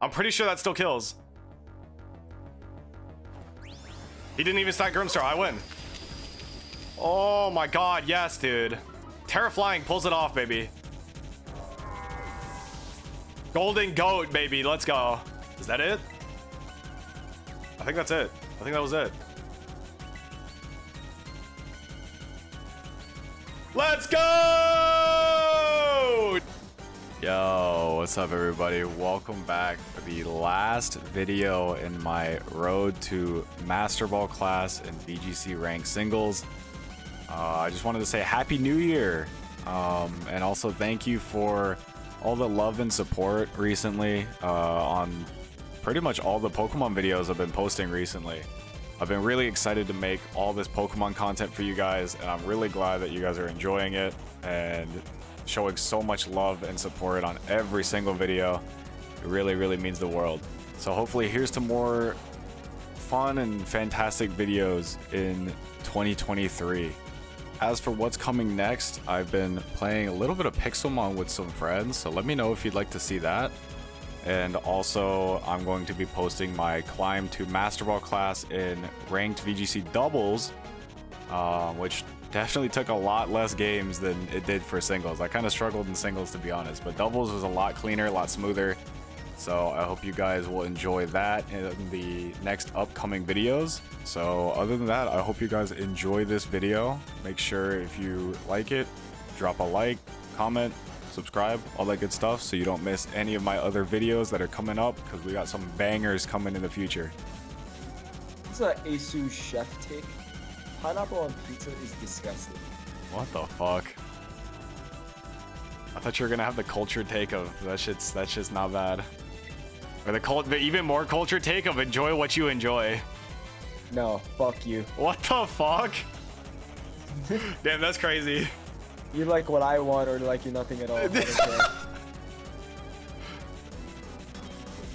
I'm pretty sure that still kills. He didn't even stack Grimmsnarl. I win. Oh my god, yes, dude. Tera Flying pulls it off, baby. Golden Goat, baby. Let's go. Is that it? I think that's it. I think that was it. Let's go! Yo, what's up everybody? Welcome back for the last video in my road to Master Ball class in VGC rank singles. Uh, I just wanted to say Happy New Year! Um, and also thank you for all the love and support recently uh, on pretty much all the Pokemon videos I've been posting recently. I've been really excited to make all this Pokemon content for you guys, and I'm really glad that you guys are enjoying it and showing so much love and support on every single video. It really, really means the world. So hopefully here's to more fun and fantastic videos in 2023. As for what's coming next, I've been playing a little bit of Pixelmon with some friends, so let me know if you'd like to see that. And also, I'm going to be posting my climb to Master Ball class in ranked VGC doubles, uh, which definitely took a lot less games than it did for singles. I kind of struggled in singles to be honest, but doubles was a lot cleaner, a lot smoother. So I hope you guys will enjoy that in the next upcoming videos. So other than that, I hope you guys enjoy this video. Make sure if you like it, drop a like, comment, subscribe, all that good stuff so you don't miss any of my other videos that are coming up because we got some bangers coming in the future. It's a Asu chef take. Pineapple on pizza is disgusting. What the fuck? I thought you were gonna have the culture take of that shit's that shit's not bad. Or the cult the even more culture take of enjoy what you enjoy. No, fuck you. What the fuck? Damn, that's crazy. You like what I want or like you nothing at all. I don't care.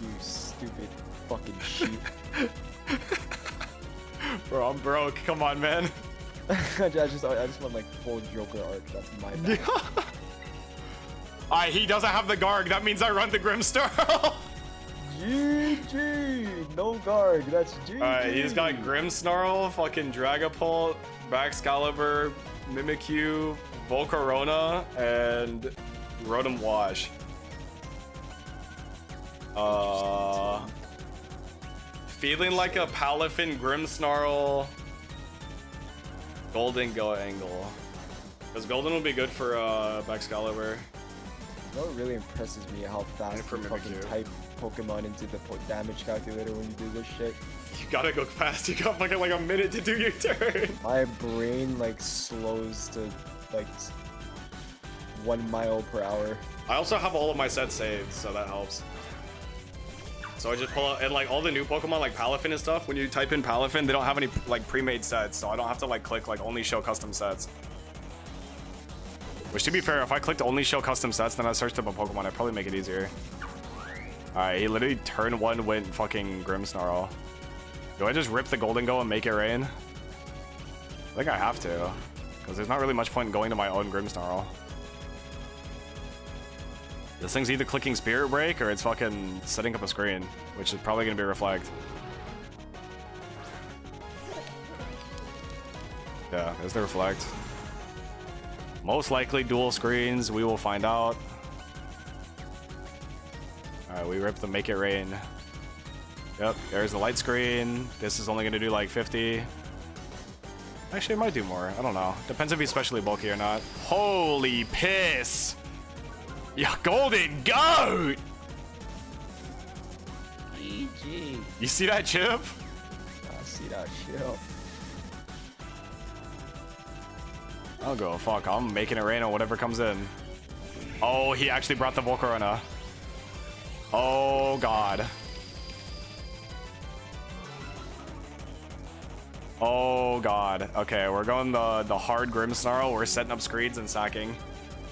you stupid fucking sheep. Bro, I'm broke. Come on, man. I just I just want like full Joker arc. That's my bad. Alright, he doesn't have the Garg. That means I run the Grimmsnarl. GG! No Garg, that's GG! Alright, he's got Grimmsnarl, fucking Dragapult, Baxcalibur, Mimikyu, Volcarona, and Rotom Wash. Uh, feeling like a Palafin Grimmsnarl Gholdengo Angle. Because Golden will be good for uh, Baxcalibur. What really impresses me how fast you fucking type Pokemon into the damage calculator when you do this shit. You gotta go fast. You got fucking like a minute to do your turn. My brain like slows to like one mile per hour. I also have all of my sets saved, so that helps. So I just pull out, and like all the new Pokemon, like Palafin and stuff, when you type in Palafin, they don't have any like pre-made sets, so I don't have to like click like only show custom sets. Which to be fair, if I clicked only show custom sets, then I searched up a Pokemon, I'd probably make it easier. Alright, he literally turn one went fucking Grimmsnarl. Do I just rip the Gholdengo and make it rain? I think I have to. Because there's not really much point in going to my own Grimmsnarl. This thing's either clicking Spirit Break or it's fucking setting up a screen, which is probably gonna be Reflect. Yeah, there's the Reflect. Most likely dual screens, we will find out. Alright, we rip the Make It Rain. Yep, there's the light screen. This is only gonna do like 50. Actually, it might do more. I don't know. Depends if he's especially bulky or not. Holy piss! Yeah, golden goat! GG. You see that chip? I see that chip. I'll go. Fuck, I'm making it rain on whatever comes in. Oh, he actually brought the Volcarona. Oh, God. Oh, God. Okay, we're going the, the hard Grimmsnarl. We're setting up screens and sacking.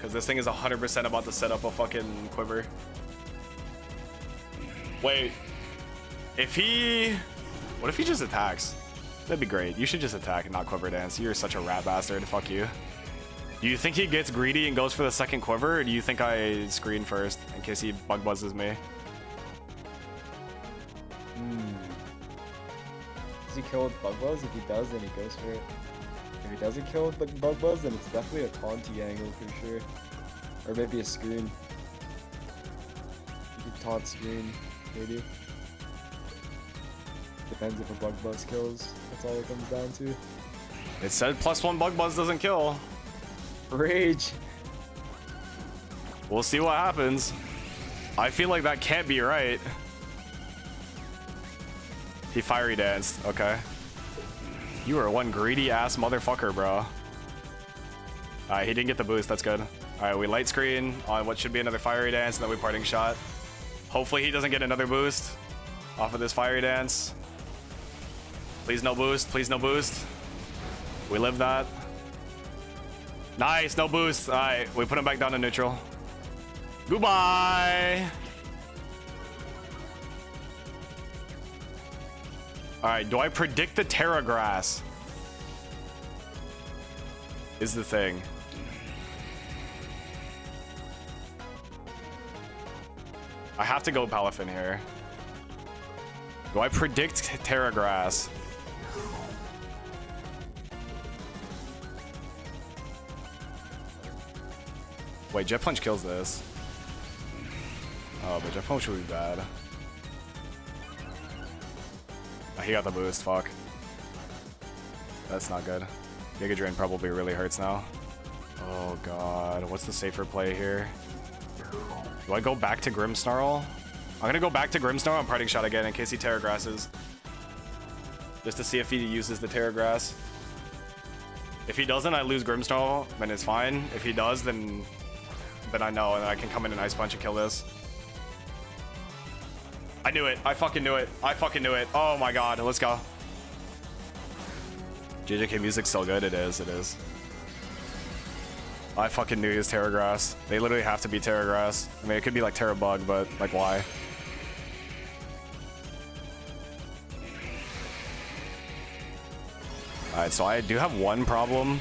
Because this thing is 100% about to set up a fucking quiver. Wait. If he... What if he just attacks? That'd be great. You should just attack and not quiver dance. You're such a rat bastard. Fuck you. Do you think he gets greedy and goes for the second quiver, or do you think I screen first in case he bug buzzes me? Hmm. Does he kill with bug buzz? If he does, then he goes for it. If he doesn't kill with the bug buzz, then it's definitely a taunty angle for sure. Or maybe a screen. You could taunt screen, maybe. Depends if a bug buzz kills. That's all it comes down to. It said plus one bug buzz doesn't kill. Rage! We'll see what happens. I feel like that can't be right. He fiery danced. Okay. You are one greedy ass motherfucker, bro. Alright, he didn't get the boost. That's good. Alright, we light screen on what should be another fiery dance, and then we parting shot. Hopefully he doesn't get another boost off of this fiery dance. Please no boost. Please no boost. We live that. Nice, no boost. Alright, we put him back down to neutral. Goodbye. All right, do I predict the Tera Grass? Is the thing. I have to go Palafin here. Do I predict Tera Grass? Wait, Jet Punch kills this. Oh, but Jet Punch would be bad. He got the boost, fuck. That's not good. Giga Drain probably really hurts now. Oh god, what's the safer play here? Do I go back to Grimmsnarl? I'm gonna go back to Grimmsnarl and Parting Shot again in case he Tera Grasses. Just to see if he uses the Tera Grass. If he doesn't, I lose Grimmsnarl, then it's fine. If he does, then then I know, and I can come in and Ice Punch and kill this. I knew it. I fucking knew it. I fucking knew it. Oh my god. Let's go. JJK music's so good. It is. It is. I fucking knew he was Tera Grass. They literally have to be Tera Grass. I mean, it could be like Tera Bug, but like, why? Alright, so I do have one problem.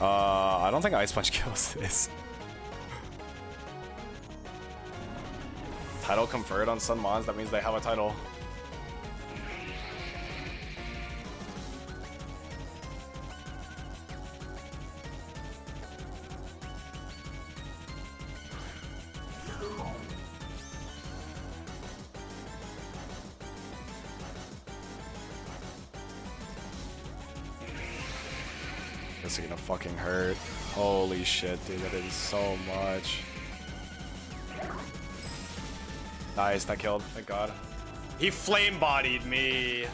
Uh, I don't think Ice Punch kills this. Title conferred on Sun Mons, that means they have a title. This is gonna fucking hurt. Holy shit, dude, that is so much. Nice, that killed. Thank God. He flame bodied me.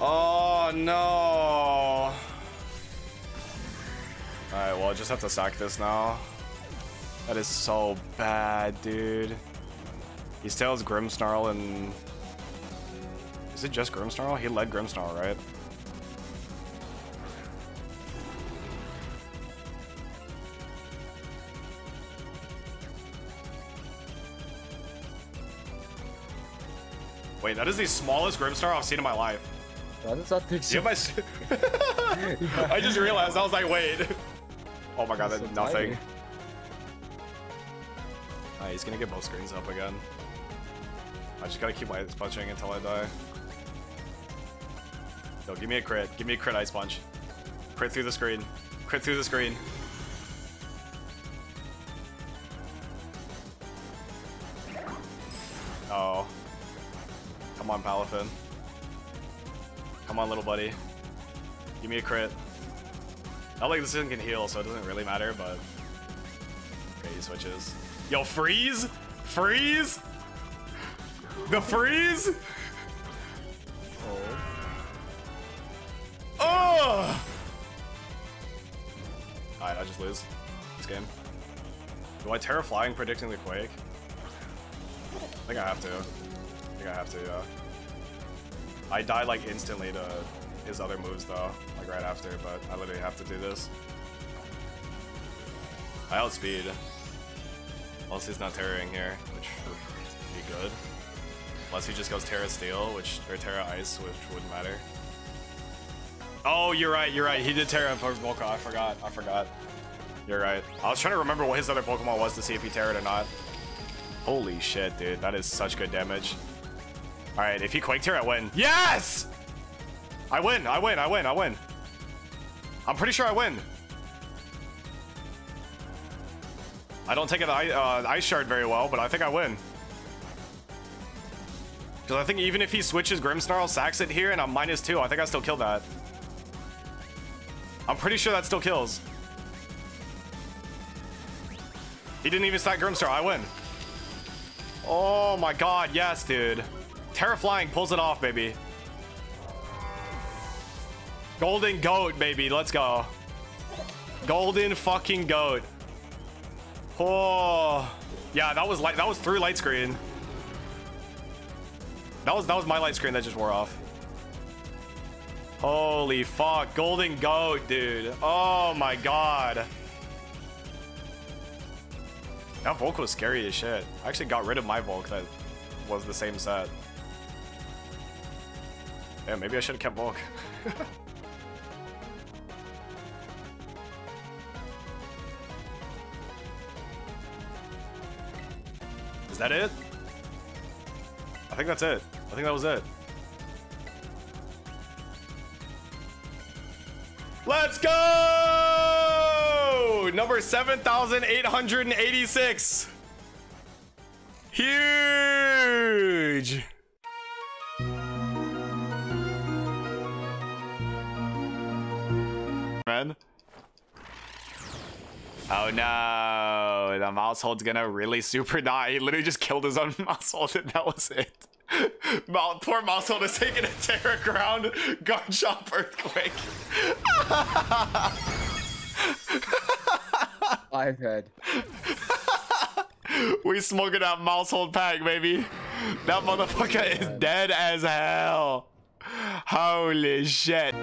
Oh no. Alright, well, I just have to sack this now. That is so bad, dude. He still has Grimmsnarl and... Is it just Grimmsnarl? He led Grimmsnarl, right? Wait, that is the smallest Grimmsnarl I've seen in my life. That is not big. Yeah, my... I just realized. I was like, wait. Oh my god, that's nothing. he's gonna get both screens up again. I just gotta keep my ice punching until I die. Yo, give me a crit. Give me a crit ice punch. Crit through the screen. Crit through the screen. Come on, Palafin. Come on, little buddy. Give me a crit. Not like this thing can heal, so it doesn't really matter, but... Okay, he switches. Yo, freeze! Freeze! The freeze! Oh. Oh! Alright, I just lose this game. Do I Tera Flying predicting the Quake? I think I have to. I have to, yeah. I die like instantly to his other moves though, like right after, but I literally have to do this. I outspeed. Unless he's not Teraing here, which would be good. Unless he just goes Tera Steel, which or Tera Ice, which wouldn't matter. Oh, you're right, you're right. He did Tera for Volca. I forgot. I forgot. You're right. I was trying to remember what his other Pokemon was to see if he Tera'd or not. Holy shit, dude. That is such good damage. All right, if he quaked here, I win. Yes! I win, I win, I win, I win. I'm pretty sure I win. I don't take the uh, ice shard very well, but I think I win. Because I think even if he switches Grimmsnarl, sacks it here, and I'm minus two, I think I still kill that. I'm pretty sure that still kills. He didn't even stack Grimmsnarl. I win. Oh my god, yes, dude. Tera Flying pulls it off, baby. Golden Goat, baby. Let's go. Golden fucking Goat. Oh. Yeah, that was light. That was through light screen. That was that was my light screen that just wore off. Holy fuck, golden goat, dude. Oh my god. That Volk was scary as shit. I actually got rid of my Volk that was the same set. Yeah, maybe I should have kept Volk. Is that it? I think that's it. I think that was it. Let's go! Number 7,886. Huge. Man. Oh no, the Maushold's gonna really super die. He literally just killed his own Maushold and that was it. Poor Maushold is taking a Tera ground gunshot earthquake. I've had. we smoking that Maushold pack, baby. That motherfucker is dead as hell. Holy shit.